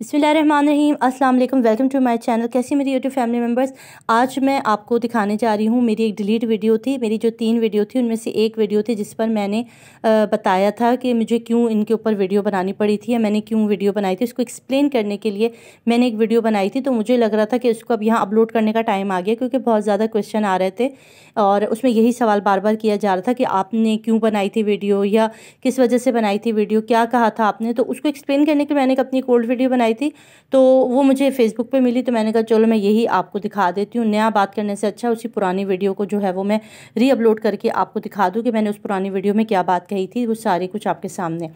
अस्सलाम वालेकुम welcome to my channel. कैसी मेरी यूट्यूब फैमिली मेंबर्स आज मैं आपको दिखाने जा रही हूँ, मेरी एक डिलीट वीडियो थी। मेरी जो तीन वीडियो थी, उनमें से एक वीडियो थी जिस पर मैंने बताया था कि मुझे क्यों इनके ऊपर वीडियो बनानी पड़ी थी या मैंने क्यों वीडियो बनाई थी। उसको एक्सप्लेन करने के लिए मैंने एक वीडियो बनाई थी तो मुझे लग रहा था कि उसको अब यहाँ अपलोड करने का टाइम आ गया क्योंकि बहुत ज़्यादा क्वेश्चन आ रहे थे और उसमें यही सवाल बार बार किया जा रहा था कि आपने क्यों बनाई थी वीडियो या किस वजह से बनाई थी वीडियो, क्या कहा था आपने? तो उसको एक्सप्लेन करने के लिए मैंने अपनी एक ओल्ड वीडियो बनाई थी तो वो मुझे फेसबुक पे मिली तो मैंने कहा, चलो मैं यही आपको दिखा देती हूँ, नया बात करने से अच्छा उसी पुरानी वीडियो को जो है वो मैं री अपलोड करके आपको दिखा दूँ कि मैंने उस पुरानी वीडियो में क्या बात कही थी, वो सारी कुछ आपके सामने।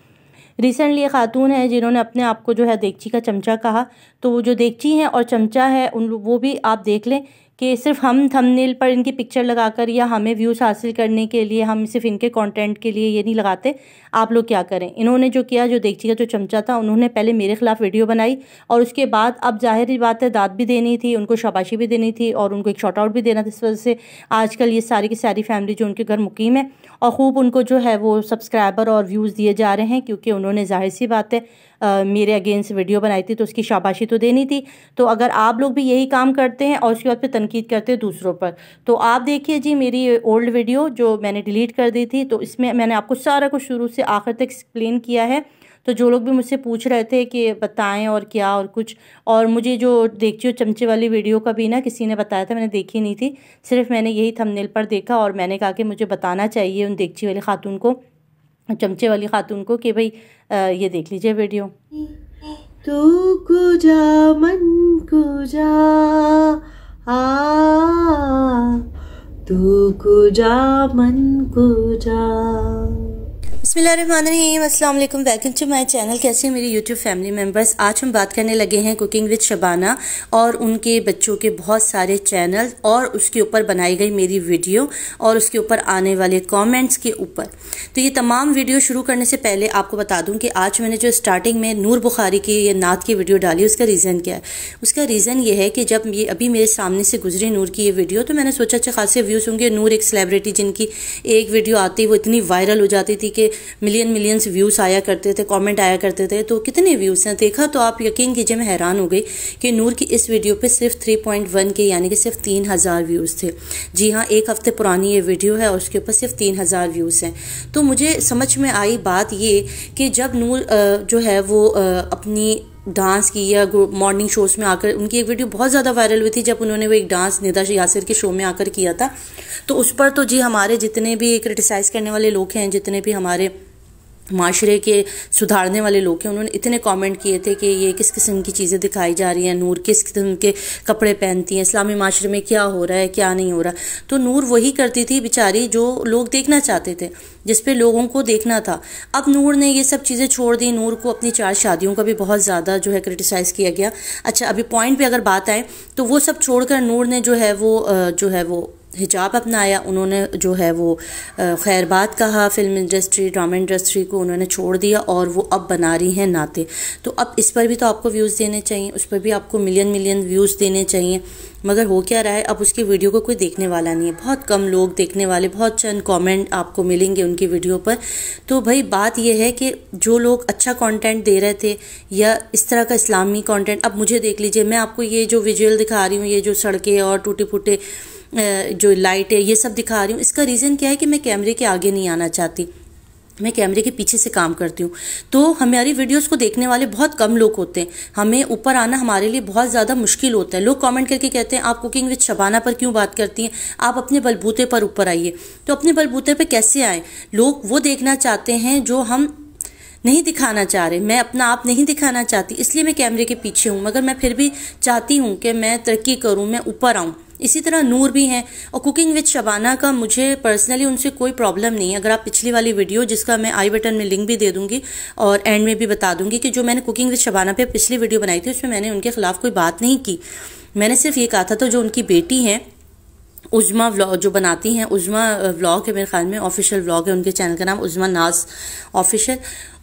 रिसेंटली एक खातून है, जिन्होंने अपने आप को जो है देगची का चमचा कहा तो वो जो देगची हैं और चमचा है, उन वो भी आप देख लें कि सिर्फ़ हम थंबनेल पर इनकी पिक्चर लगाकर या हमें व्यूज़ हासिल करने के लिए हम सिर्फ़ इनके कंटेंट के लिए ये नहीं लगाते आप लोग क्या करें? इन्होंने जो किया जो देखिए का जो चमचा था उन्होंने पहले मेरे खिलाफ वीडियो बनाई और उसके बाद अब ज़ाहिर बात है दाद भी देनी थी उनको शाबाशी भी देनी थी और उनको एक शॉर्ट आउट भी देना था इस वजह से। आजकल ये सारी की सारी फैमिली जो उनके घर मुकीम है और ख़ूब उनको जो है वो सब्सक्राइबर और व्यूज़ दिए जा रहे हैं क्योंकि उन्होंने ज़ाहिर सी बात है आ, मेरे अगेंस्ट वीडियो बनाई थी तो उसकी शाबाशी तो देनी थी। तो अगर आप लोग भी यही काम करते हैं और उसके बाद फिर तनकीद करते हैं दूसरों पर। तो आप देखिए जी मेरी ओल्ड वीडियो जो मैंने डिलीट कर दी थी तो इसमें मैंने आपको सारा कुछ शुरू से आखिर तक एक्सप्लेन किया है। तो जो लोग भी मुझसे पूछ रहे थे कि बताएँ और क्या और कुछ, और मुझे जो देखियो चमचे वाली वीडियो का भी ना किसी ने बताया था, मैंने देखी नहीं थी। सिर्फ़ मैंने यही थंबनेल पर देखा और मैंने कहा कि मुझे बताना चाहिए उन देखची वाली खातून को, चमचे वाली खातून को कि भाई ये देख लीजिए वीडियो। तू कुजा मन कुजा आ तू कुजा मन कुजा। बसमीम अल्लाम वेलकम टू माय चैनल कैसे हैं मेरी यूट्यूब फैमिली मेंबर्स आज हम बात करने लगे हैं कुकिंग विद शबाना और उनके बच्चों के बहुत सारे चैनल और उसके ऊपर बनाई गई मेरी वीडियो और उसके ऊपर आने वाले कमेंट्स के ऊपर। तो ये तमाम वीडियो शुरू करने से पहले आपको बता दूँ कि आज मैंने जो स्टार्टिंग में नूर बुखारी की या नात की वीडियो डाली, उसका रीज़न क्या है? उसका रीज़न ये है कि जब ये अभी मेरे सामने से गुजरी नूर की ये वीडियो तो मैंने सोचा, अच्छे खासे व्यूज़ होंगे। नूर एक सेलिब्रिटी जिनकी एक वीडियो आती, वो इतनी वायरल हो जाती थी कि मिलियन मिलियंस व्यूज़ आया करते थे कमेंट आया करते थे तो कितने व्यूज़ हैं? देखा तो आप यकीन कीजिए, मैं हैरान हो गई कि नूर की इस वीडियो पे सिर्फ़ 3.1 के, यानी कि सिर्फ़ तीन हज़ार व्यूज़ थे। जी हाँ एक हफ़्ते पुरानी ये वीडियो है और उसके ऊपर सिर्फ़ तीन हज़ार व्यूज़ हैं। तो मुझे समझ में आई बात ये कि जब नूर जो है वो अपनी डांस की या मॉर्निंग शोज़ में आकर, उनकी एक वीडियो बहुत ज़्यादा वायरल हुई थी जब उन्होंने वो एक डांस निदा यासिर के शो में आकर किया था। तो उस पर तो जी, हमारे जितने भी क्रिटिसाइज़ करने वाले लोग हैं, जितने भी हमारे माशरे के सुधारने वाले लोग हैं। उन्होंने इतने कमेंट किए थे कि ये किस किस्म की चीज़ें दिखाई जा रही हैं? नूर किस किस्म के कपड़े पहनती हैं? इस्लामी माशरे में क्या हो रहा है, क्या नहीं हो रहा? तो नूर वही करती थी बेचारी जो लोग देखना चाहते थे, जिस पे लोगों को देखना था। अब नूर ने ये सब चीज़ें छोड़ दी। नूर को अपनी चार शादियों का भी बहुत ज़्यादा जो है क्रिटिसाइज़ किया गया। अच्छा अभी पॉइंट पर अगर बात आए तो वो सब छोड़कर नूर ने जो है वो जो है वो हिजाब अपनाया, उन्होंने जो है वो खैर बात कहा, फ़िल्म इंडस्ट्री, ड्रामा इंडस्ट्री को उन्होंने छोड़ दिया और वो अब बना रही हैं नाते। तो अब इस पर भी तो आपको व्यूज़ देने चाहिए, उस पर भी आपको मिलियन मिलियन व्यूज़ देने चाहिए। मगर हो क्या रहा है, अब उसकी वीडियो को कोई देखने वाला नहीं है। बहुत कम लोग देखने वाले, बहुत चंद कमेंट आपको मिलेंगे उनकी वीडियो पर। तो भाई, बात यह है कि जो लोग अच्छा कंटेंट दे रहे थे या इस तरह का इस्लामी कंटेंट अब मुझे देख लीजिए, मैं आपको ये जो विजुअल दिखा रही हूँ, ये जो सड़कें और टूटे फूटे जो लाइट है, ये सब दिखा रही हूँ। इसका रीज़न क्या है कि मैं कैमरे के आगे नहीं आना चाहती। मैं कैमरे के पीछे से काम करती हूँ। तो हमारी वीडियोस को देखने वाले बहुत कम लोग होते हैं। हमें ऊपर आना हमारे लिए बहुत ज़्यादा मुश्किल होता है। लोग कमेंट करके कहते हैं, आप कुकिंग विद शबाना पर क्यों बात करती हैं? आप अपने बलबूते पर ऊपर आइए। तो अपने बलबूते पर कैसे आए? लोग वो देखना चाहते हैं जो हम नहीं दिखाना चाह रहे। मैं अपना आप नहीं दिखाना चाहती, इसलिए मैं कैमरे के पीछे हूँ। मगर मैं फिर भी चाहती हूँ कि मैं तरक्की करूँ, मैं ऊपर आऊँ। इसी तरह नूर भी हैं। और कुकिंग विद शबाना का मुझे पर्सनली उनसे कोई प्रॉब्लम नहीं है। अगर आप पिछली वाली वीडियो जिसका मैं आई बटन में लिंक भी दे दूँगी और एंड में भी बता दूँगी कि जो मैंने कुकिंग विद शबाना पे पिछली वीडियो बनाई थी, उसमें मैंने उनके खिलाफ कोई बात नहीं की। मैंने सिर्फ़ ये कहा था तो जो उनकी बेटी हैं, उज़मा व्लॉग जो बनाती हैं, उज़मा व्लॉग है मेरे ख्याल में ऑफिशियल व्लॉग है, उनके चैनल का नाम उज़मा नाज ऑफिशियल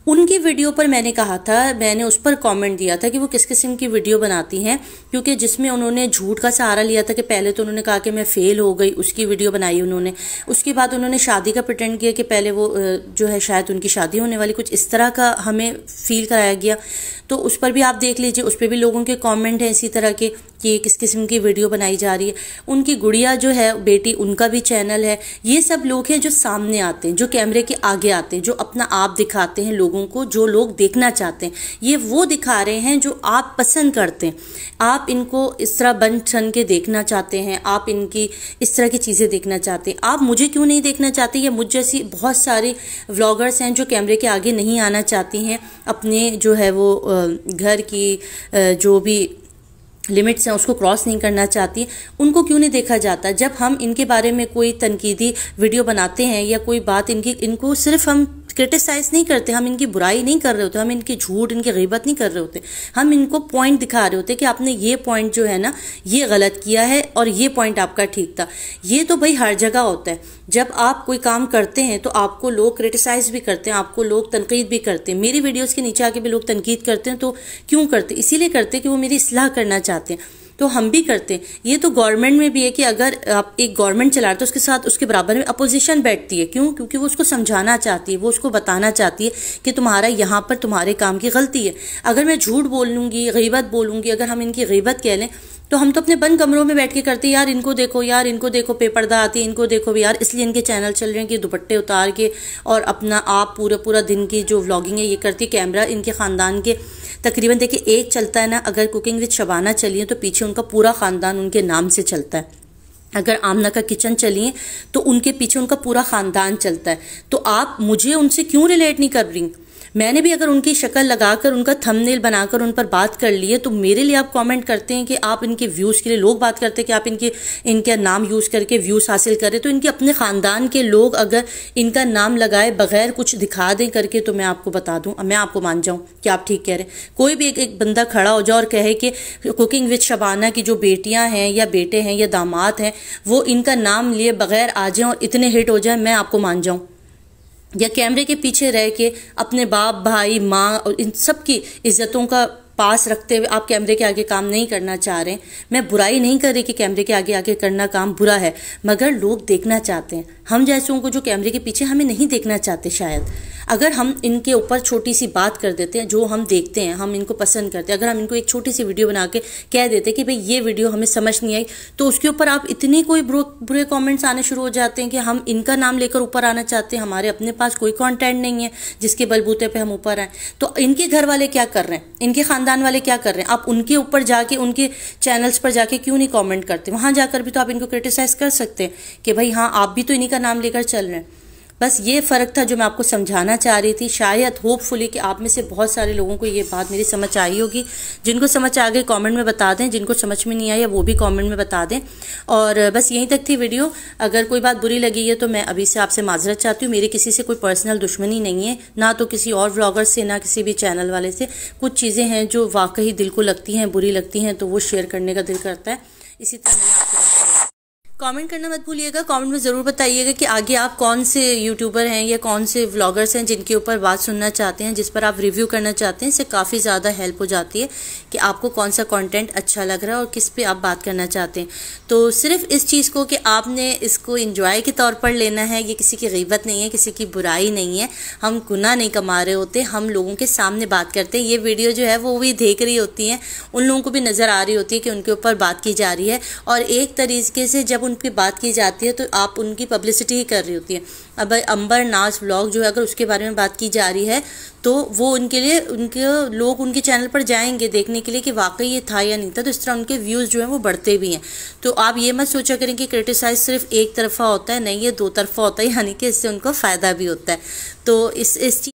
उनकी वीडियो पर मैंने कहा था, मैंने उस पर कमेंट दिया था कि वो किस किस्म की वीडियो बनाती हैं, क्योंकि जिसमें उन्होंने झूठ का सहारा लिया था कि पहले तो उन्होंने कहा कि मैं फेल हो गई, उसकी वीडियो बनाई उन्होंने। उसके बाद उन्होंने शादी का प्रटेंड किया कि पहले वो जो है शायद उनकी शादी होने वाली, कुछ इस तरह का हमें फील कराया गया। तो उस पर भी आप देख लीजिए, उस पर भी लोगों के कॉमेंट हैं इसी तरह के, कि किस किस्म की वीडियो बनाई जा रही है। उनकी गुड़िया जो है, बेटी, उनका भी चैनल है। ये सब लोग हैं जो सामने आते हैं, जो कैमरे के आगे आते हैं, जो अपना आप दिखाते हैं लोगों को जो लोग देखना चाहते हैं। ये वो दिखा रहे हैं जो आप पसंद करते हैं। आप इनको इस तरह बन छन के देखना चाहते हैं। आप इनकी इस तरह की चीज़ें देखना चाहते हैं। आप मुझे क्यों नहीं देखना चाहते? या मुझ जैसी बहुत सारे व्लॉगर्स हैं जो कैमरे के आगे नहीं आना चाहती हैं। अपने जो है वो घर की जो भी लिमिट्स हैं, उसको क्रॉस नहीं करना चाहती। उनको क्यों नहीं देखा जाता? जब हम इनके बारे में कोई तनकीदी वीडियो बनाते हैं या कोई बात इनकी, इनको सिर्फ़ हम क्रिटिसाइज नहीं करते, हम इनकी बुराई नहीं कर रहे होते, हम इनकी झूठ, इनकी गीबत नहीं कर रहे होते। हम इनको पॉइंट दिखा रहे होते कि आपने ये पॉइंट जो है ना, ये गलत किया है और ये पॉइंट आपका ठीक था। ये तो भाई हर जगह होता है। जब आप कोई काम करते हैं तो आपको लोग क्रिटिसाइज भी करते हैं, आपको लोग तनकीद भी करते हैं। मेरी वीडियोज़ के नीचे आके भी लोग तनकीद करते हैं तो क्यों करते? इसीलिए करते कि वो मेरी इसलाह करना चाहते हैं। तो हम भी करते हैं। ये तो गवर्नमेंट में भी है कि अगर आप एक गवर्नमेंट चला रहे तो उसके साथ उसके बराबर में अपोजिशन बैठती है। क्यों? क्योंकि वो उसको समझाना चाहती है, वो उसको बताना चाहती है कि तुम्हारा यहाँ पर तुम्हारे काम की गलती है। अगर मैं झूठ बोल लूँगी, गीबत बोलूँगी, अगर हम इनकी गीबत कह लें तो हम तो अपने बंद कमरों में बैठ के करते, यार, इनको देखो, यार, इनको देखो, पेपर्दा आती है, इनको देखो भी, यार। इसलिए इनके चैनल चल रहे हैं कि दुपट्टे उतार के और अपना आप पूरा पूरा दिन की जो व्लॉगिंग है, ये करती है कैमरा इनके ख़ानदान के। तकरीबन देखिए, एक चलता है ना, अगर कुकिंग विद शबाना चलिए तो पीछे उनका पूरा ख़ानदान उनके नाम से चलता है। अगर आमना का किचन चलिए तो उनके पीछे उनका पूरा ख़ानदान चलता है। तो आप मुझे उनसे क्यों रिलेट नहीं कर रही? मैंने भी अगर उनकी शक्ल लगाकर उनका थंबनेल बनाकर उन पर बात कर ली है तो मेरे लिए आप कमेंट करते हैं कि आप इनके व्यूज़ के लिए लोग बात करते हैं कि आप इनके इनका नाम यूज़ करके व्यूज़ हासिल करें तो इनके अपने ख़ानदान के लोग अगर इनका नाम लगाए बगैर कुछ दिखा दें करके तो मैं आपको बता दूँ मैं आपको मान जाऊँ कि आप ठीक कह रहे हैं। कोई भी एक, एक बंदा खड़ा हो जाए और कहे कि कुकिंग विद शबाना की जो बेटियाँ हैं या बेटे हैं या दामाद हैं वो इनका नाम लिए बगैर आ जाएँ और इतने हिट हो जाए मैं आपको मान जाऊँ। या कैमरे के पीछे रह के अपने बाप, भाई, माँ और इन सब की इज्जतों का पास रखते हुए आप कैमरे के आगे काम नहीं करना चाह रहे मैं बुराई नहीं कर रही कि कैमरे के आगे आगे करना काम बुरा है, मगर लोग देखना चाहते हैं। हम जैसों को जो कैमरे के पीछे हमें नहीं देखना चाहते शायद। अगर हम इनके ऊपर छोटी सी बात कर देते हैं, जो हम देखते हैं, हम इनको पसंद करते हैं, अगर हम इनको एक छोटी सी वीडियो बना के कह देते कि भाई ये वीडियो हमें समझ नहीं आई तो उसके ऊपर आप इतने कोई बुरे कमेंट्स आने शुरू हो जाते हैं कि हम इनका नाम लेकर ऊपर आना चाहते हैं। हमारे अपने पास कोई कॉन्टेंट नहीं है, जिसके बलबूते पर हम ऊपर आए। तो इनके घर वाले क्या कर रहे हैं? इनके खानदान वाले क्या कर रहे हैं? आप उनके ऊपर जाके, उनके चैनल्स पर जाके क्यों नहीं कॉमेंट करते? वहाँ जाकर भी तो आप इनको क्रिटिसाइज कर सकते हैं कि भाई हाँ आप भी तो इन्हीं का नाम लेकर चल रहे हैं। बस ये फ़र्क था जो मैं आपको समझाना चाह रही थी। शायद होपफुली कि आप में से बहुत सारे लोगों को ये बात मेरी समझ आई होगी। जिनको समझ आ गई कमेंट में बता दें। जिनको समझ में नहीं आया वो भी कमेंट में बता दें। और बस यहीं तक थी वीडियो अगर कोई बात बुरी लगी है तो मैं अभी से आपसे माजरत चाहती हूँ। मेरी किसी से कोई पर्सनल दुश्मनी नहीं है। ना तो किसी और व्लॉगर से, ना किसी भी चैनल वाले से। कुछ चीज़ें हैं जो वाकई दिल को लगती हैं, बुरी लगती हैं तो वो शेयर करने का दिल करता है। इसी तरह मैंने आपसे कमेंट करना मत भूलिएगा। कमेंट में ज़रूर बताइएगा कि आगे आप कौन से यूट्यूबर हैं या कौन से व्लॉगर्स हैं जिनके ऊपर बात सुनना चाहते हैं, जिस पर आप रिव्यू करना चाहते हैं, इससे काफ़ी ज़्यादा हेल्प हो जाती है कि आपको कौन सा कंटेंट अच्छा लग रहा है और किस पे आप बात करना चाहते हैं। तो सिर्फ़ इस चीज़ को कि आपने इसको इंजॉय के तौर पर लेना है, ये किसी की गीबत नहीं है, किसी की बुराई नहीं है, हम गुना नहीं कमा रहे होते, हम लोगों के सामने बात करते हैं। ये वीडियो जो है वो भी देख रही होती हैं, उन लोगों को भी नज़र आ रही होती है कि उनके ऊपर बात की जा रही है। और एक तरीके से जब उनकी बात की जाती है तो आप उनकी पब्लिसिटी ही कर रही होती है। अब अंबर नाज व्लॉग जो है, अगर उसके बारे में बात की जा रही है तो वो उनके लिए, उनके लोग उनके चैनल पर जाएँगे देखने के लिए कि वाकई ये था या नहीं था तो इस तरह उनके व्यूज़ जो हैं वो बढ़ते भी हैं। तो आप ये मत सोचा करें कि क्रिटिसाइज सिर्फ़ एक तरफा होता है, नहीं, ये दो तरफा होता है, यानी कि इससे उनको फ़ायदा भी होता है। तो इस इस